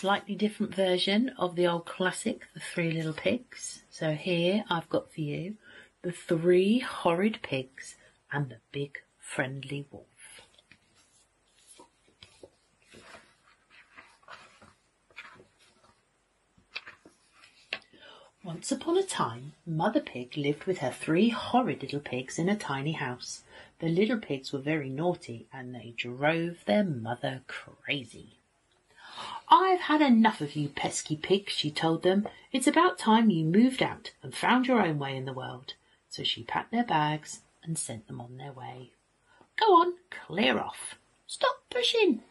slightly different version of the old classic, The Three Little Pigs. So here I've got for you The Three Horrid Pigs and the Big Friendly Wolf. Once upon a time, Mother Pig lived with her three horrid little pigs in a tiny house. The little pigs were very naughty and they drove their mother crazy. I've had enough of you pesky pigs, she told them. It's about time you moved out and found your own way in the world. So she packed their bags and sent them on their way. Go on, clear off. Stop pushing.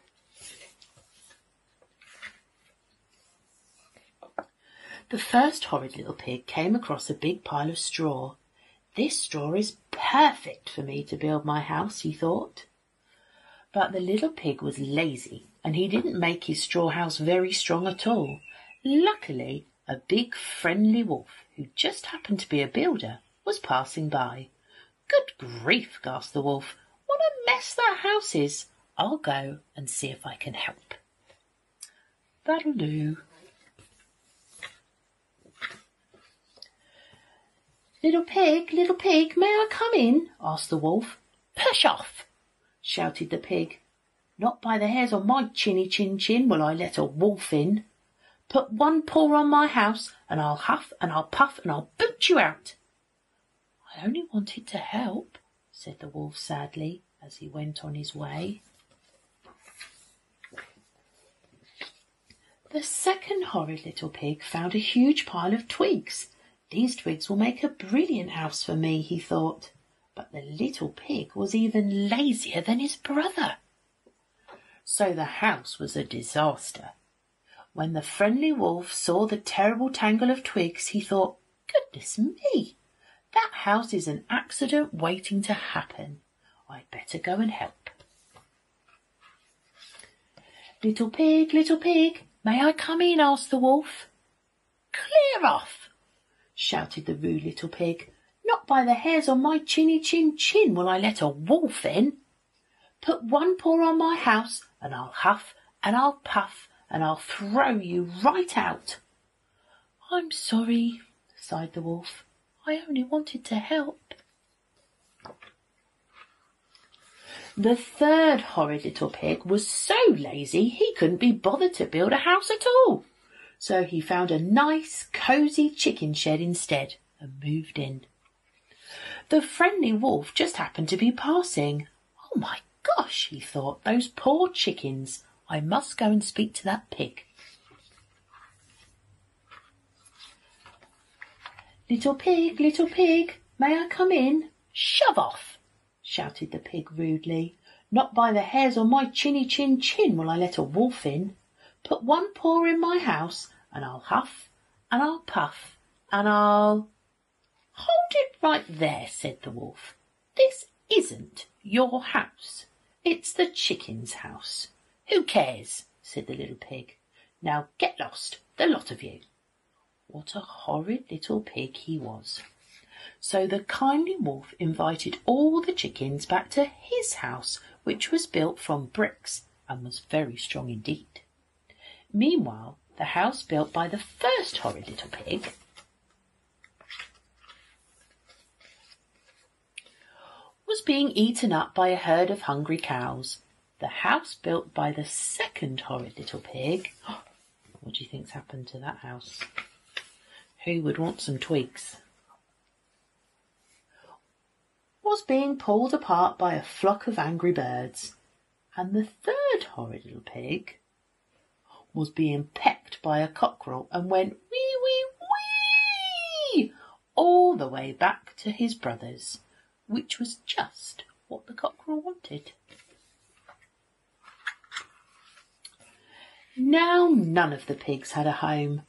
The first horrid little pig came across a big pile of straw. This straw is perfect for me to build my house, he thought. But the little pig was lazy and he didn't make his straw house very strong at all. Luckily, a big friendly wolf, who just happened to be a builder, was passing by. Good grief, gasped the wolf. What a mess that house is. I'll go and see if I can help. That'll do. Little pig, little pig, may I come in? asked the wolf. Push off, shouted the pig. Not by the hairs on my chinny chin chin will I let a wolf in. Put one paw on my house, and I'll huff and I'll puff and I'll boot you out. I only wanted to help, said the wolf sadly as he went on his way. The second horrid little pig found a huge pile of twigs. These twigs will make a brilliant house for me, he thought. But the little pig was even lazier than his brother so the house was a disaster. When the friendly wolf saw the terrible tangle of twigs, he thought, Goodness me, that house is an accident waiting to happen. I'd better go and help. Little pig, little pig, may I come in? asked the wolf. Clear off, shouted the rude little pig. Not by the hairs on my chinny chin chin will I let a wolf in. Put one paw on my house and I'll huff and I'll puff and I'll throw you right out. I'm sorry, sighed the wolf. I only wanted to help. The third horrid little pig was so lazy he couldn't be bothered to build a house at all. So he found a nice, cosy chicken shed instead and moved in. The friendly wolf just happened to be passing. Oh my Gosh, he thought, those poor chickens. I must go and speak to that pig. Little pig, little pig, may I come in? Shove off, shouted the pig rudely. Not by the hairs on my chinny chin chin will I let a wolf in. Put one paw in my house, and I'll huff, and I'll puff, and I'll... Hold it right there, said the wolf. This isn't your house. It's the chicken's house. Who cares? said the little pig. Now get lost, the lot of you. What a horrid little pig he was. So the kindly wolf invited all the chickens back to his house, which was built from bricks and was very strong indeed. Meanwhile, the house built by the first horrid little pig was being eaten up by a herd of hungry cows. The house built by the second horrid little pig. What do you think's happened to that house? Who would want some twigs? Was being pulled apart by a flock of angry birds. And the third horrid little pig was being pecked by a cockerel and went wee wee wee all the way back to his brothers which was just what the cockerel wanted. Now none of the pigs had a home,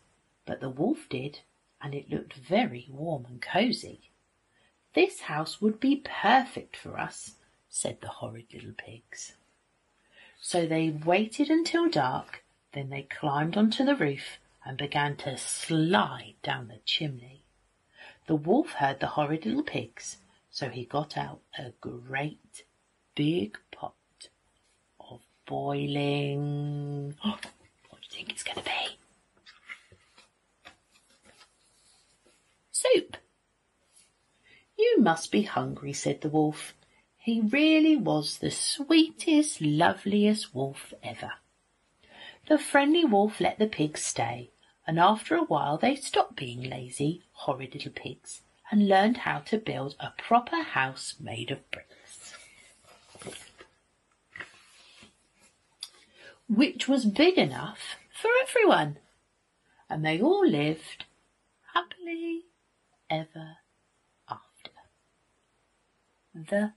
but the wolf did, and it looked very warm and cosy. This house would be perfect for us, said the horrid little pigs. So they waited until dark, then they climbed onto the roof and began to slide down the chimney. The wolf heard the horrid little pigs so he got out a great big pot of boiling. What do you think it's going to be? Soup. You must be hungry, said the wolf. He really was the sweetest, loveliest wolf ever. The friendly wolf let the pigs stay, and after a while they stopped being lazy, horrid little pigs, and learned how to build a proper house made of bricks. Which was big enough for everyone. And they all lived happily ever after. The